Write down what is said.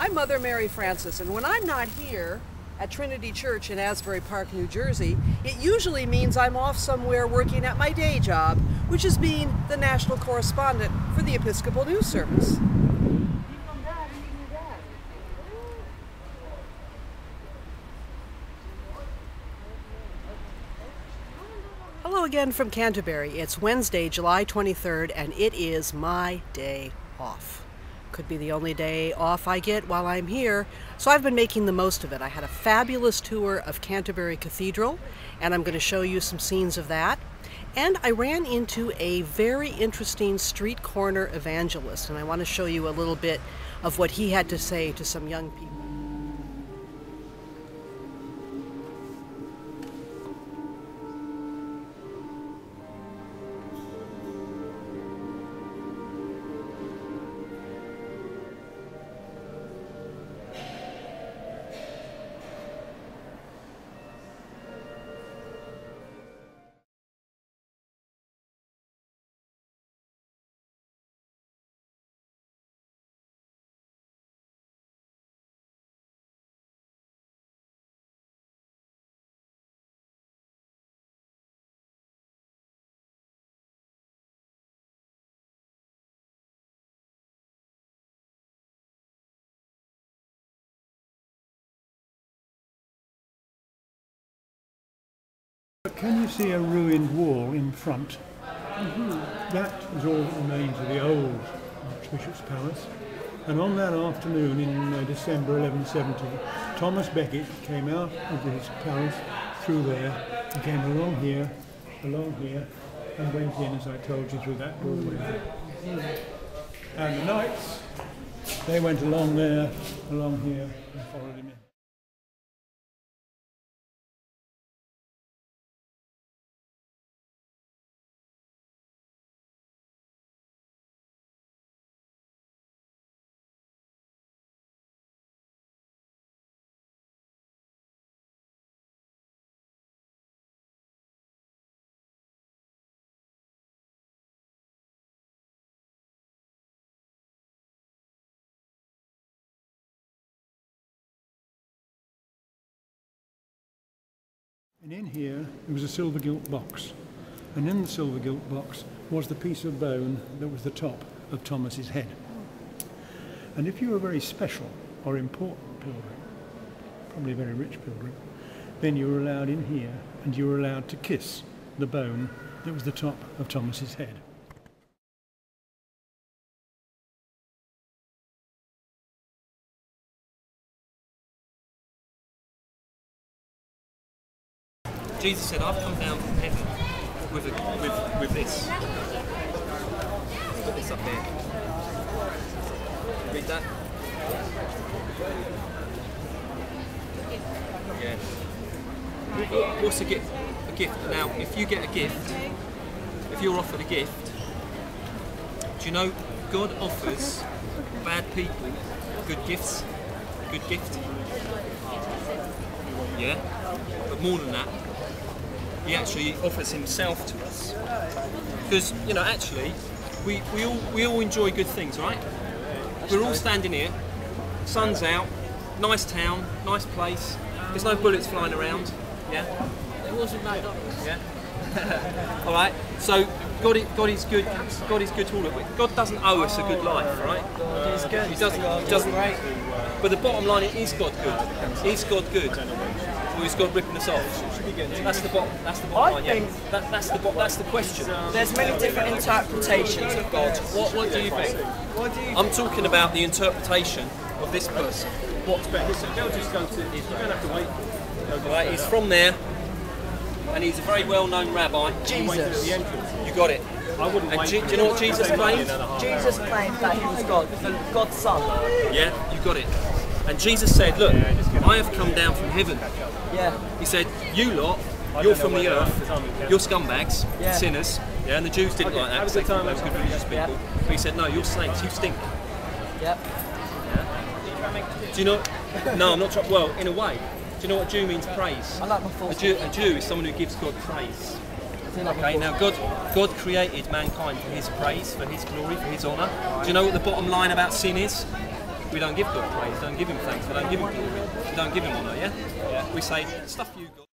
I'm Mother Mary Frances, and when I'm not here at Trinity Church in Asbury Park, New Jersey, it usually means I'm off somewhere working at my day job, which is being the national correspondent for the Episcopal News Service. Hello again from Canterbury. It's Wednesday, July 23rd, and it is my day off. Could be the only day off I get while I'm here, so I've been making the most of it. I had a fabulous tour of Canterbury Cathedral, and I'm going to show you some scenes of that. And I ran into a very interesting street corner evangelist, and I want to show you a little bit of what he had to say to some young people. Can you see a ruined wall in front? That is all that remains of the old Archbishop's Palace. And on that afternoon in uh, December 1170, Thomas Becket came out of his palace through there, he came along here, along here, and went in, as I told you, through that doorway. And the knights, they went along there, along here, and followed him in. And in here, there was a silver gilt box. And in the silver gilt box was the piece of bone that was the top of Thomas's head. And if you were a very special or important pilgrim, probably a very rich pilgrim, then you were allowed in here and you were allowed to kiss the bone that was the top of Thomas's head. Jesus said, I've come down from heaven with, a, with, with this. Put this up here. Read that. Yeah. What's a gift? A gift. Now, if you get a gift, if you're offered a gift, do you know God offers bad people good gifts? Good gift. Yeah? But more than that, he actually offers himself to us. Because, you know, actually, we, we, all, we all enjoy good things, right? We're all standing here, sun's out, nice town, nice place, there's no bullets flying around, yeah? It wasn't McDonald's. Yeah? Alright, so God is, God is good, God is good to all of it. God doesn't owe us a good life, right? God is good. He doesn't, he doesn't But the bottom line, is God good? Is God good? Or is God ripping us off? That's the bottom. That's the bottom I line. Yeah. think- That, that's the bo- That's the question. There's many different interpretations of God. What, what do you think? What do you I'm talking about the interpretation of this person. What's better? They'll just go to. You don't have to wait. Right, he's from there, and he's a very well-known rabbi. Jesus. You got it. I wouldn't And wait. do, do you know what Jesus claimed? Jesus claimed that he was God, God's son. Yeah, you got it. And Jesus said, "Look, I have come down from heaven." Yeah. He said, "You lot, you're from the earth. You're scumbags, Yeah. sinners." Yeah, and the Jews didn't like that. have a because good time. they were good religious people. Yeah. But he said, "No, you're saints. You stink." Yep. Do you know? No, I'm not trying. Well, in a way. Do you know what Jew means? Praise. I like my A Jew, a Jew is someone who gives God praise. Like Okay, now God, God created mankind for His praise, for His glory, for His honour. Do you know what the bottom line about sin is? We don't give God praise, don't give him thanks, we don't give him glory, we don't give him honour, yeah? yeah? We say, stuff you, God.